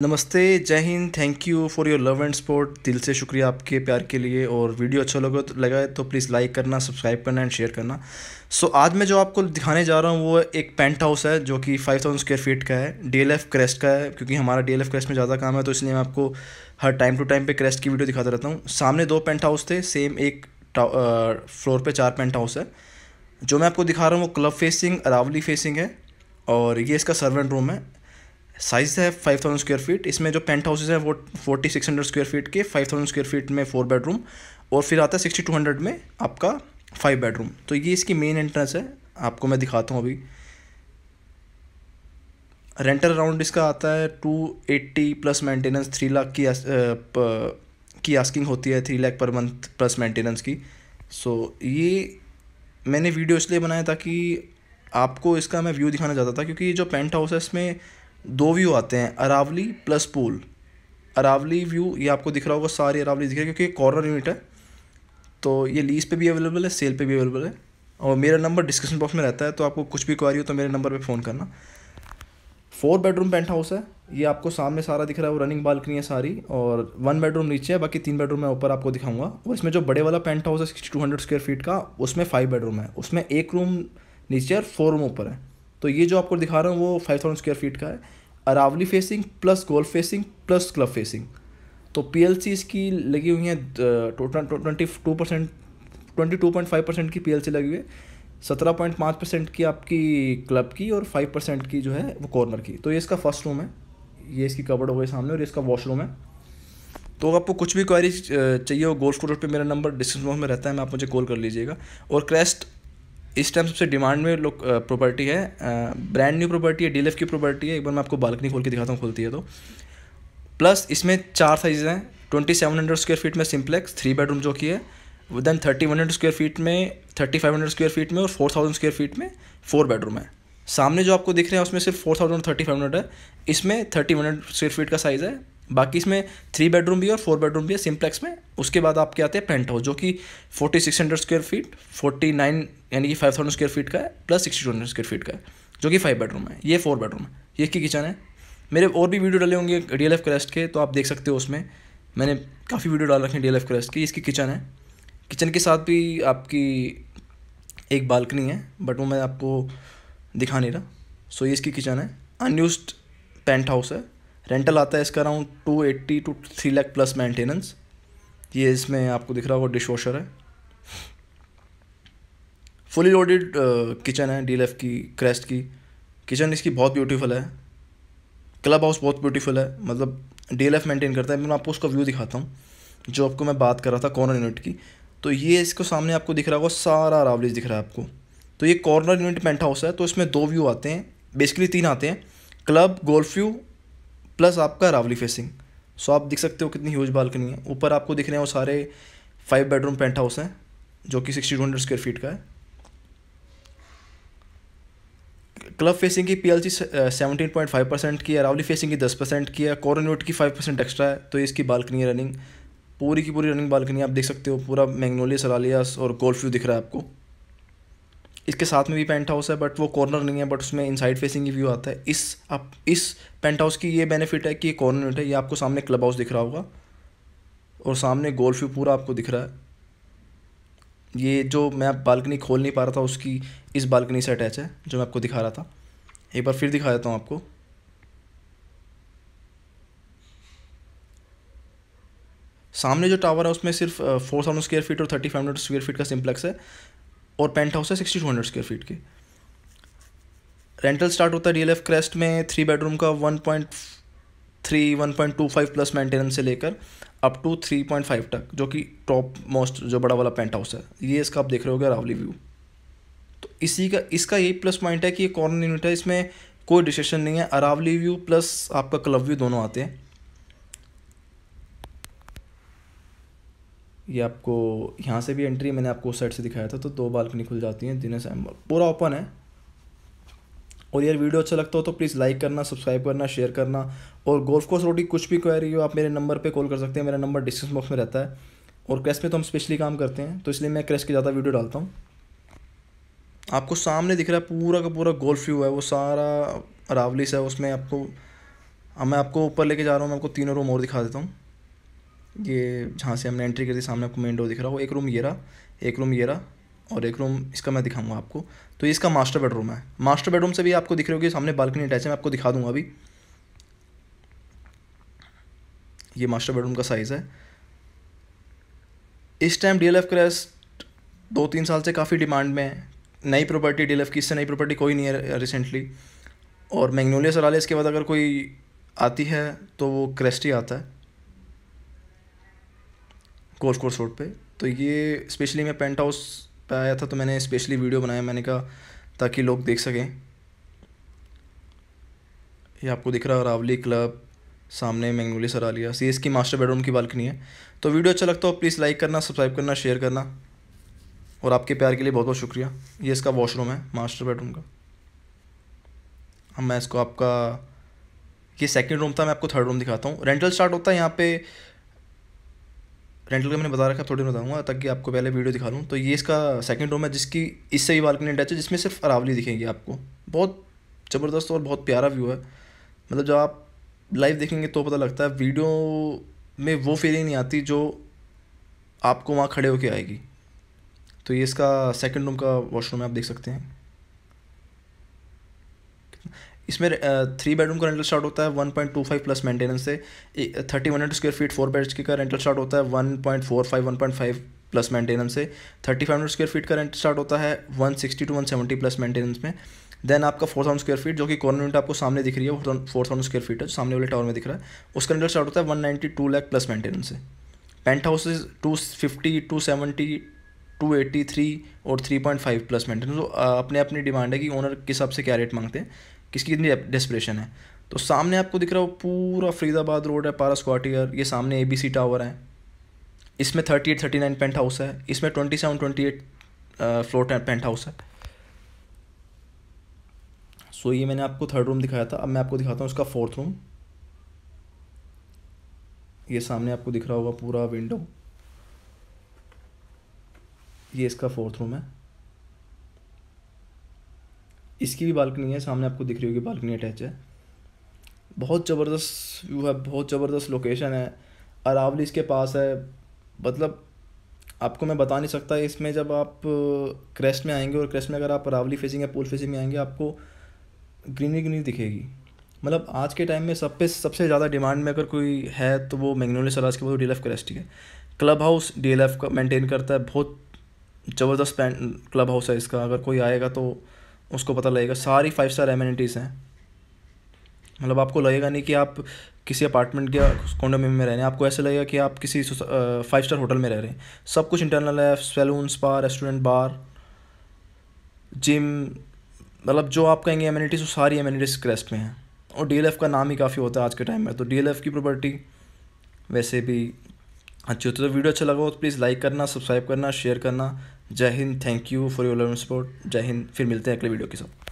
नमस्ते जय Hind thank you for your love and support दिल से शुक्रिया आपके प्यार के लिए और वीडियो अच्छा लगा तो लगा है तो प्लीज़ लाइक करना सब्सक्राइब करना एंड शेयर करना। सो so, आज मैं जो आपको दिखाने जा रहा हूँ वो एक पेंट हाउस है जो कि फाइव थाउज़ेंड स्क्वायर फीट का है। डी एल एफ़ क्रेस्ट का है क्योंकि हमारा डी एल एफ़ क्रेस्ट में ज़्यादा काम है तो इसलिए मैं आपको हर टाइम टू टाइम पर क्रेस्ट की वीडियो दिखाता रहता हूँ। सामने दो पेंट हाउस थे सेम एक फ्लोर पर चार पेंट हाउस है। जो मैं आपको दिखा रहा हूँ वो क्लब फेसिंग अरावली फेसिंग है और ये इसका सर्वेंट रूम है। साइज़ है फाइव थाउज़ेंड स्क्वायर फीट इसमें जो पेंट हाउसेज हैं वो forty six hundred square feet के फाइव थाउज़ेंड स्क्वायर फीट में फोर बेडरूम और फिर आता है सिक्सटी टू हंड्रेड में आपका फाइव बेडरूम तो ये इसकी मेन एंट्रेंस है। आपको मैं दिखाता हूँ अभी। रेंटल अराउंड इसका आता है two eighty plus maintenance three lakh की प, की आस्किंग होती है three lakh per month plus maintenance की। सो so, ये मैंने वीडियो इसलिए बनाया ताकि आपको इसका मैं व्यू दिखाना चाहता था क्योंकि जो पेंट हाउस है इसमें दो व्यू आते हैं, Aravalli plus pool Aravalli view ये आपको दिख रहा होगा, सारी अरावली दिख रही है, क्योंकि कॉर्नर यूनिट है। तो ये लीज पे भी अवेलेबल है सेल पे भी अवेलेबल है। और मेरा नंबर डिस्क्रिप्शन बॉक्स में रहता है तो आपको कुछ भी क्वारी हो तो मेरे नंबर पे फ़ोन करना। फोर बेडरूम पेंट हाउस है, ये आपको सामने सारा दिख रहा है, वो रनिंग बालकनी है सारी, और वन बेडरूम नीचे है, बाकी तीन बेडरूम मैं ऊपर आपको दिखाऊँगा। और इसमें जो बड़े वाला पेंट हाउस है sixty two hundred square feet का, उसमें फाइव बेडरूम है। उसमें एक रूम नीचे और फोर रूम ऊपर है। तो ये जो आपको दिखा रहा हूँ, वो फाइव थाउज़ेंड स्क्वायर फीट का है। Aravalli facing plus golf facing plus club facing तो पी एल सी इसकी लगी हुई है twenty two percent twenty two point five percent की पी एल सी लगी हुई है। सत्रह पॉइंट पाँच परसेंट की आपकी क्लब की और फाइव परसेंट की जो है, वो कॉर्नर की। तो ये इसका फ़र्स्ट रूम है। ये इसकी कबर्ड हो गई सामने और इसका वॉशरूम है। तो आपको कुछ भी क्वारी चाहिए हो गोल्फ कोर्ट पे मेरा नंबर डिस्क्रिप्शन बॉक्स में रहता है, मैं आप मुझे कॉल कर लीजिएगा। और क्रेस्ट इस टाइम सबसे डिमांड में लोग प्रॉपर्टी है। ब्रांड न्यू प्रॉपर्टी है डीएलएफ की प्रॉपर्टी है। एक बार मैं आपको बालकनी खोल के दिखाता हूँ, खुलती है तो। प्लस इसमें चार साइज़ हैं। Twenty seven hundred square feet में सिम्प्लेक्स थ्री बेडरूम जो की है then thirty one hundred square feet में thirty five hundred square feet में और फोर थाउज़ेंड स्क्वायर फीट में फोर बेडरूम है। सामने जो आपको दिख रहे हैं, उसमें सिर्फ़ four thousand thirty five hundred है। इसमें thirty one hundred square feet का साइज़ है। बाकी इसमें थ्री बेडरूम भी और फोर बेडरूम भी है सिम्प्लेक्स में। उसके बाद आपके आते हैं पेंट हाउस जो कि forty six hundred square feet forty nine यानी कि फाइव थाउज़ेंड स्क्वायर फीट का है plus sixty two hundred square feet का है, जो कि फाइव बेडरूम है। ये फोर बेडरूम है। ये की किचन है। मेरे और भी वीडियो डाले होंगे डी एल एफ़ क्रेस्ट के तो आप देख सकते हो उसमें। मैंने काफ़ी वीडियो डाल रखे हैं डी एल एफ़ क्रेस्ट की। इसकी किचन है। किचन के साथ भी आपकी एक बालकनी है बट वो मैं आपको दिखा नहीं रहा। सो ये इसकी किचन है। अनयूज पेंट हाउस है। रेंटल आता है इसका around two eighty two three lakh plus maintenance ये इसमें आपको दिख रहा होगा डिश वॉशर है फुली लोडेड किचन है डी की क्रेस्ट की। किचन इसकी बहुत ब्यूटीफुल है। क्लब हाउस बहुत ब्यूटीफुल है। मतलब डी मेंटेन करता है। मैं आपको उसका व्यू दिखाता हूँ। जो आपको मैं बात कर रहा था कॉर्नर यूनिट की। तो ये इसको सामने आपको दिख रहा होगा, सारा रावलीज दिख रहा है आपको। तो ये कॉर्नर यूनिट पेंट हाउस है। तो इसमें दो व्यू आते हैं। बेसिकली तीन आते हैं। क्लब गोल्फ व्यू प्लस आपका रावली फेसिंग सो आप देख सकते हो कितनी ह्यूज बालकनी है। ऊपर आपको दिख रहे हैं वो सारे फाइव बेडरूम पेंट हाउस हैं, जो कि sixty two hundred square feet का है। क्लब फेसिंग की P L C seventeen point five percent की है, रावली फेसिंग की दस परसेंट की है कॉर्नोट की फाइव परसेंट एक्स्ट्रा है तो इसकी बालकनी है रनिंग पूरी की पूरी रनिंग बालकनी आप देख सकते हो, पूरा मैग्नोलिया सरालियास और गोल्फ व्यू दिख रहा है आपको। इसके साथ में भी पेंट हाउस है बट वो कॉर्नर नहीं है बट उसमें इनसाइड फेसिंग ही व्यू आता है। इस आप, इस पेंट हाउस की ये बेनिफिट है कि ये कॉर्नर है, ये आपको सामने क्लब हाउस दिख रहा होगा, और सामने गोल्फ व्यू पूरा आपको दिख रहा है। ये जो मैं बालकनी खोल नहीं पा रहा था, उसकी इस बालकनी से अटैच है, जो मैं आपको दिखा रहा था। एक बार फिर दिखा देता हूँ आपको। सामने जो टावर है, उसमें सिर्फ़ फोर थाउज़ेंड स्क्वेयर फीट और thirty five hundred square feet का सिंप्लेक्स है। और पेंट हाउस है sixty two hundred square feet के। रेंटल स्टार्ट होता है एल एफ़ क्रेस्ट में थ्री बेडरूम का one point three one point two five plus maintenance से लेकर up to three point five तक, जो कि टॉप मोस्ट जो बड़ा वाला पेंट हाउस है। ये इसका आप देख रहे हो रावली व्यू तो इसी का, इसका यही प्लस पॉइंट है कि ये कॉर्नर यूनिट है, इसमें कोई डिस्ट्रेक्शन नहीं है। अरावली व्यू प्लस आपका क्लब व्यू दोनों आते हैं। ये आपको, यहाँ से भी एंट्री मैंने आपको उस साइड से दिखाया था तो दो बालकनी खुल जाती हैं, दिन से पूरा ओपन है। और यार वीडियो अच्छा लगता हो तो प्लीज़ लाइक करना सब्सक्राइब करना शेयर करना। और गोल्फ कोर्स रोटी कुछ भी क्वेरी हो, आप मेरे नंबर पे कॉल कर सकते हैं, मेरा नंबर डिस्क्रिप्शन बॉक्स में रहता है। और क्रेस्ट में तो हम स्पेशली काम करते हैं तो इसलिए मैं क्रेस्ट की ज़्यादा वीडियो डालता हूँ। आपको सामने दिख रहा है पूरा का पूरा गोल्फ व्यू है, वो सारा रावलिस है, उसमें आपको मैं आपको ऊपर लेके जा रहा हूँ, मैं आपको तीनों रूम और दिखा देता हूँ। ये जहाँ से हमने एंट्री करी थी, सामने आपको मेन डोर दिख रहा हो एक रूम ये रहा, एक रूम ये रहा और एक रूम इसका मैं दिखाऊँगा आपको। तो इसका मास्टर बेडरूम है। मास्टर बेडरूम से भी आपको दिख रही होगी, सामने बालकनी अटैच है, मैं आपको दिखा दूँगा अभी। ये मास्टर बेडरूम का साइज़ है। इस time D L F Crest दो तीन साल से काफ़ी डिमांड में है। नई प्रॉपर्टी डी एल एफ़ की, इससे नई प्रॉपर्टी कोई नहीं है रिसेंटली और मैग्नोलिया सराले इसके बाद अगर कोई आती है तो वो क्रेस्ट ही आता है। गोल्फ कोर्स रोड पे। तो ये स्पेशली मैं पेंट हाउस पे आया था तो मैंने स्पेशली वीडियो बनाया, मैंने कहा ताकि लोग देख सकें। ये आपको दिख रहा है, रावली क्लब, सामने मैंगनोली सरालिया, सी इसकी मास्टर बेडरूम की बालकनी है। तो वीडियो अच्छा लगता हो प्लीज़ लाइक करना सब्सक्राइब करना शेयर करना। और आपके प्यार के लिए बहुत बहुत शुक्रिया। ये इसका वॉशरूम है मास्टर बेडरूम का। अब मैं इसको आपका, ये सेकंड रूम था, मैं आपको थर्ड रूम दिखाता हूँ। रेंटल स्टार्ट होता है यहाँ पे रेंटल का मैंने बता रखा थोड़ी बताऊँगा, ताकि आपको पहले वीडियो दिखा दूँ। तो ये इसका सेकंड रूम है, जिसकी इससे ही बालकनी अटैच है, जिसमें सिर्फ़ अरावली दिखेंगी आपको। बहुत ज़बरदस्त और बहुत प्यारा व्यू है। मतलब जब आप लाइव देखेंगे तो पता लगता है, वीडियो में वो फीलिंग नहीं आती जो आपको वहाँ खड़े होके आएगी। तो ये इसका सेकंड रूम का वॉशरूम है, आप देख सकते हैं। इसमें थ्री बेडरूम का रेंटल स्टार्ट होता है one point two five plus maintenance से। Thirty one hundred square feet four beds का रेंटल स्टार्ट होता है one point four five one point five plus maintenance से। Thirty five hundred square feet का rent start होता है one sixty two one seventy plus maintenance में। Then आपका four thousand square feet जो कि कॉर्नर यूनिट आपको सामने दिख रही है फोर थाउज़ेंड स्क्वायर फीट है सामने वाले टावर में दिख रहा है। उसका रेंटल स्टार्ट होता है one ninety two lakh plus maintenance से। Penthouses two fifty two seventy two eighty three और three point five plus maintenance तो अपने अपनी डिमांड है कि ओनर किस हिसाब से क्या रेट मांगते हैं। किसकी कितनी डेस्परेशन है? तो सामने आपको दिख रहा हो पूरा फरीदाबाद रोड है पारा स्क्वाटियर ये सामने ए बी सी टावर है। इसमें thirty eight thirty nine penthouse है। इसमें twenty seven twenty eight floor penthouse है। सो ये मैंने आपको थर्ड रूम दिखाया था। अब मैं आपको दिखाता हूँ उसका फोर्थ रूम ये सामने आपको दिख रहा होगा पूरा विंडो ये इसका फोर्थ रूम है। इसकी भी बालकनी है, सामने आपको दिख रही होगी बालकनी अटैच है। बहुत ज़बरदस्त व्यू है, बहुत ज़बरदस्त लोकेशन है। अरावली इसके पास है। मतलब आपको मैं बता नहीं सकता, इसमें जब आप क्रेस्ट में आएँगे और क्रेस्ट में अगर आप अरावली फेसिंग या पुल फेसिंग में आएँगे, आपको ग्रीनरी ग्रीनरी दिखेगी। मतलब आज के टाइम में सब पे सबसे ज़्यादा डिमांड में अगर कोई है तो वो मैग्नोली सराज के बाद डी एल एफ़ क्रेस्ट है club house D L F का मेनटेन करता है। बहुत ज़बरदस्त क्लब हाउस है इसका। अगर कोई आएगा तो उसको पता लगेगा। सारी फाइव स्टार एमिनिटीज़ हैं। मतलब आपको लगेगा नहीं कि आप किसी अपार्टमेंट या कॉन्डोमिनियम में रह रहे हैं। आपको ऐसे लगेगा कि आप किसी फाइव स्टार होटल में रह रहे हैं। सब कुछ इंटरनल है salon spa restaurant bar gym मतलब जो आप कहेंगे एमिनिटीज़ वो सारी एमिनिटीज़ क्रेस्ट में हैं। और डीएलएफ का नाम ही काफ़ी होता है आज के टाइम में। तो डीएलएफ की प्रॉपर्टी वैसे भी अच्छी होती तो वीडियो अच्छा लगा हो तो प्लीज़ लाइक करना सब्सक्राइब करना शेयर करना। जय Hind thank you for your love support जय हिंद, फिर मिलते हैं अगले वीडियो के साथ।